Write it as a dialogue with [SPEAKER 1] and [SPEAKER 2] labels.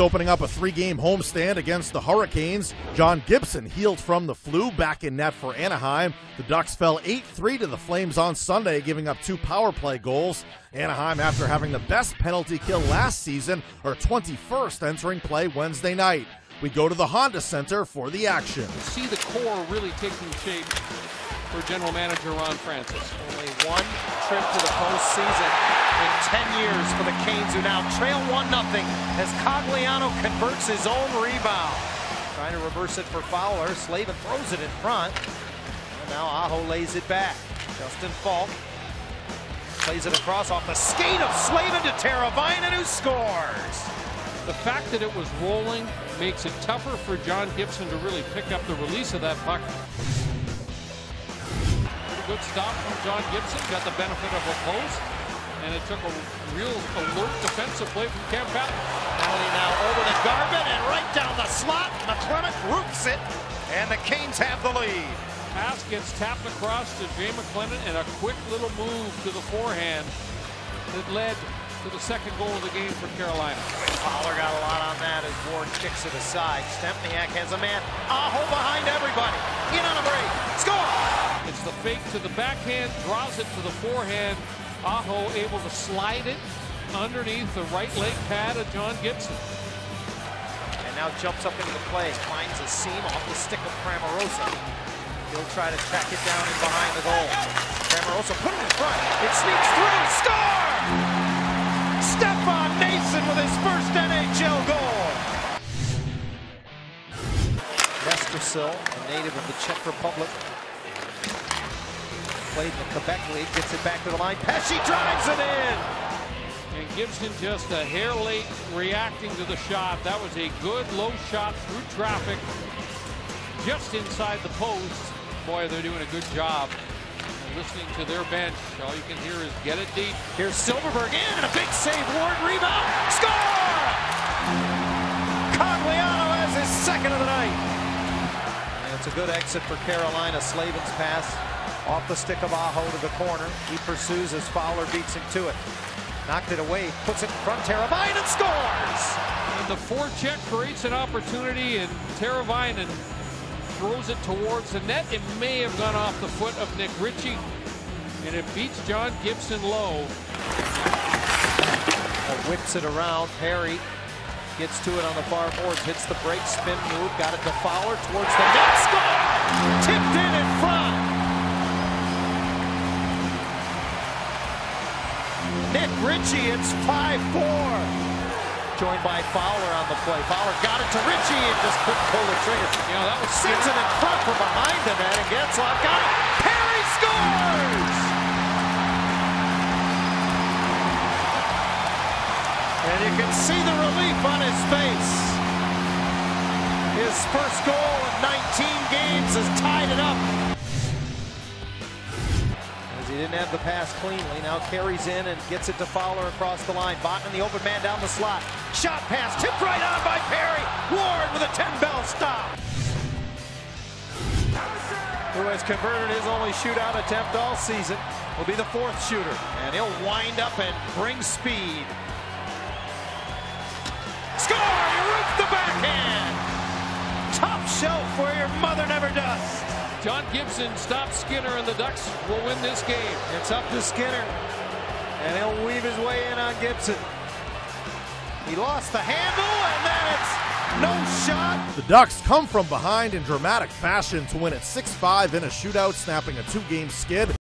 [SPEAKER 1] Opening up a three game homestand against the Hurricanes. John Gibson healed from the flu back in net for Anaheim. The Ducks fell 8 3 to the Flames on Sunday, giving up two power play goals. Anaheim, after having the best penalty kill last season, are 21st entering play Wednesday night. We go to the Honda Center for the action.
[SPEAKER 2] See the core really taking shape for general manager Ron Francis.
[SPEAKER 3] Only one trip to the postseason in 10 years for the Canes, who now trail 1 0 as Cogliano converts his own rebound. Trying to reverse it for Fowler. Slavin throws it in front. And now Aho lays it back. Justin Faulk plays it across off the skate of Slavin to Teravainen, who scores.
[SPEAKER 2] The fact that it was rolling makes it tougher for John Gibson to really pick up the release of that puck good stop from John Gibson. Got the benefit of a post. And it took a real alert defensive play from Cam Patton.
[SPEAKER 3] Now over to Garvin and right down the slot. McClement roots it. And the Canes have the lead.
[SPEAKER 2] Pass gets tapped across to Jay McClement and a quick little move to the forehand that led to the second goal of the game for Carolina.
[SPEAKER 3] Fowler got a lot on that as Ward kicks it aside. Stempniak has a man. Aho behind everybody. In on a break.
[SPEAKER 2] The fake to the backhand, draws it to the forehand. Aho able to slide it underneath the right leg pad of John Gibson.
[SPEAKER 3] And now jumps up into the play, finds a seam off the stick of Cramarossa. He'll try to track it down in behind the goal. Cramarossa put it in front. It sneaks through. Score! Stefan Noesen with his first NHL goal. Nestrasil, a native of the Czech Republic, played in the Quebec League, gets it back to the line. Pesce drives it in!
[SPEAKER 2] And Gibson just a hair late reacting to the shot. That was a good low shot through traffic just inside the post. Boy, they're doing a good job listening to their bench. All you can hear is get it deep.
[SPEAKER 3] Here's Silfverberg in and a big save. Ward rebound. Score! Cogliano has his second of the night. And it's a good exit for Carolina. Slavin's pass off the stick of Aho to the corner. He pursues as Fowler beats him to it. Knocked it away, puts it in front, Teravainen and scores!
[SPEAKER 2] And the forecheck creates an opportunity, and Teravainen throws it towards the net. It may have gone off the foot of Nick Ritchie, and it beats John Gibson low.
[SPEAKER 3] whips it around. Perry gets to it on the far boards, hits the break, spin move, got it to Fowler towards the net. Score! Tipped in Nick Ritchie, it's 5-4. Joined by Fowler on the play. Fowler got it to Ritchie and just couldn't pull the trigger.
[SPEAKER 2] You know, that was
[SPEAKER 3] Sends it in front from behind the net and gets off. Got it. Perry scores! And you can see the relief on his face. His first goal in 19 games has tied it up didn't have the pass cleanly. Now carries in and gets it to Fowler across the line. Botman, the open man down the slot. Shot pass, tipped right on by Perry. Ward with a 10-bell stop. Who has converted his only shootout attempt all season. Will be the fourth shooter. And he'll wind up and bring speed.
[SPEAKER 2] Gibson stops Skinner, and the Ducks will win this game.
[SPEAKER 3] It's up to Skinner, and he'll weave his way in on Gibson. He lost the handle, and then it's no shot.
[SPEAKER 1] The Ducks come from behind in dramatic fashion to win at 6 5 in a shootout, snapping a two game skid.